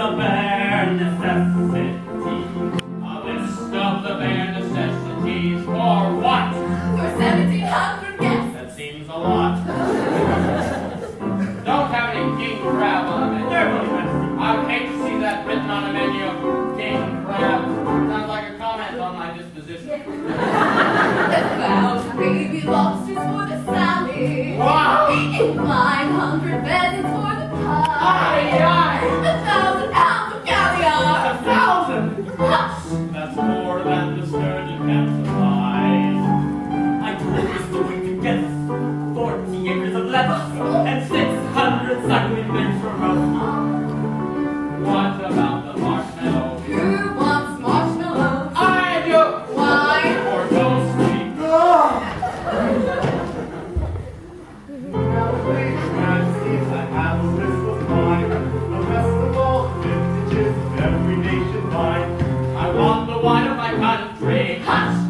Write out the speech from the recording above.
the bare necessities. A list of the bare necessities for what? For 1,700 guests. That seems a lot. Don't have any king crab on the. I would hate to see that written on a menu. King crab. Sounds like a comment on my disposition. About baby lobsters for the salad. Wow! 500 beds for the pie. Aye. That's more than the sturdy can supply. I told this doing to get forty acres of lettuce and six hundred men from Rosie. What about the marshmallow? Who wants marshmallow? I do! Why? Or no I have a list of cuts.